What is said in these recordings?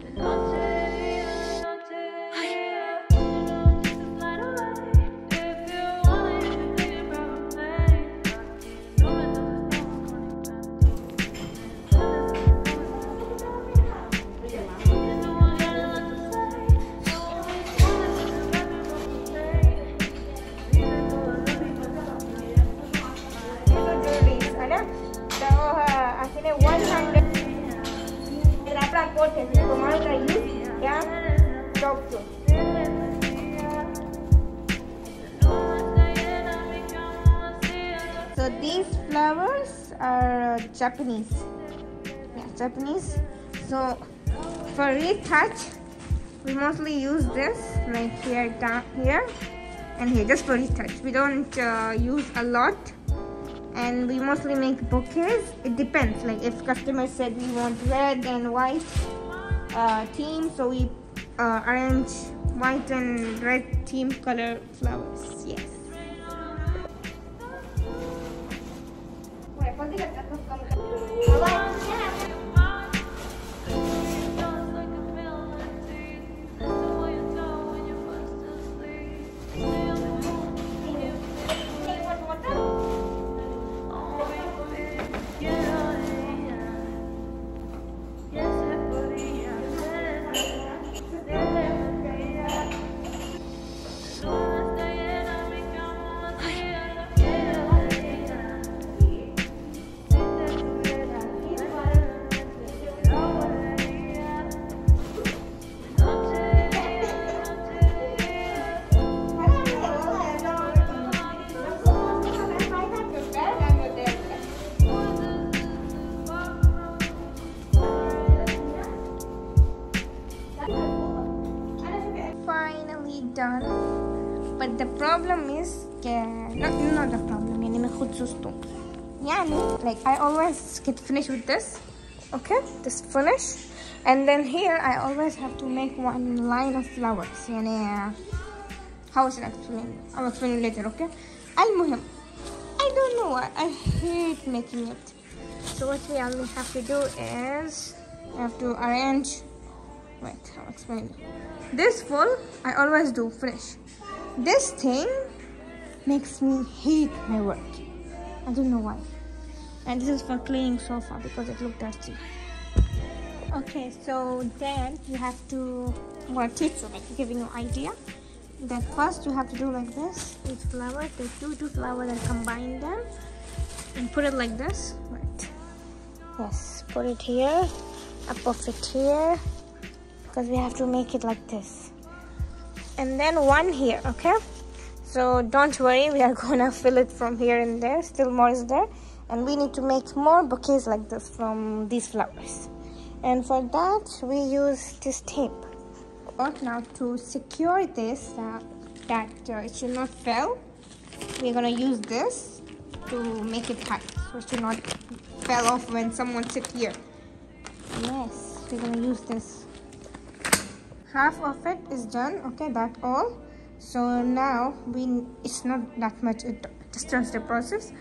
the Lord. So these flowers are uh, Japanese. Yeah, Japanese. So for retouch, we mostly use this, like here, down here, and here, just for retouch. We don't uh, use a lot and we mostly make bouquets it depends like if customer said we want red and white uh, theme, so we uh, arrange white and red team color flowers. Yes. done but the problem is that not, not the problem يعني من خد سوستو يعني like I always get finished with this okay this finish and then here I always have to make one line of flowers يعني how should I explain I'll explain you later okay المهم I don't know I, I hate making it so what we only have to do is we have to arrange wait I'll explain? This full I always do fresh. This thing makes me hate my work. I don't know why. And this is for cleaning sofa because it looked dirty. Okay so then you have to well teach you like giving you idea. That first you have to do like this each flower take two two flowers and combine them and put it like this. Right. Yes put it here up of it here because we have to make it like this. And then one here okay? So don't worry we are gonna fill it from here and there still more is there. And we need to make more bouquets like this from these flowers. And for that we use this tape. But now to secure this uh, that uh, it should not fail. We're gonna use this to make it tight so it should not fall off when someone sit here. Yes we're gonna use this half of it is done okay that all. So now we it's not that much it disturbs the process.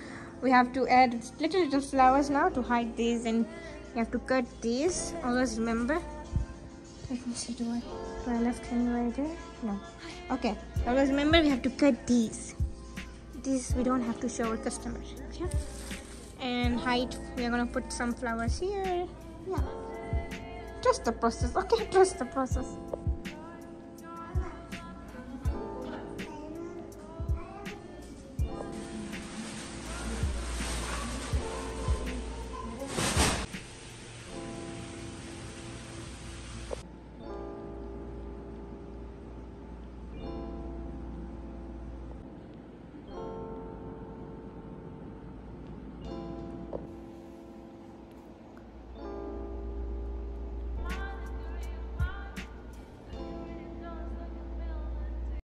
We have to add little little flowers now to hide these and you have to cut these. Always remember. Let me see do i do i left anywhere there no. Okay always remember we have to cut these. These we don't have to show our customers okay? And height we are gonna put some flowers here. Yeah. Trust the process okay trust the process